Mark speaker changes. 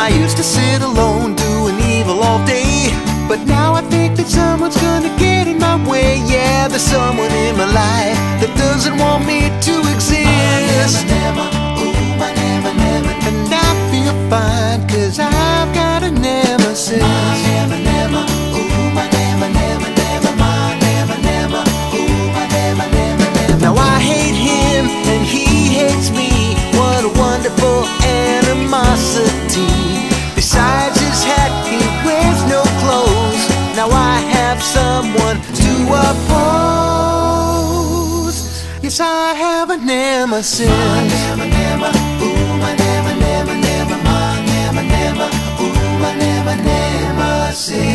Speaker 1: I used to sit alone doing evil all day, but now I think that someone's gonna get in my way. Yeah, there's someone in my life that doesn't want me Now I hate him and he hates me. What a wonderful animosity. Besides his hat, he wears no clothes. Now I have someone to oppose. Yes, I have a nemesis. My nemesis.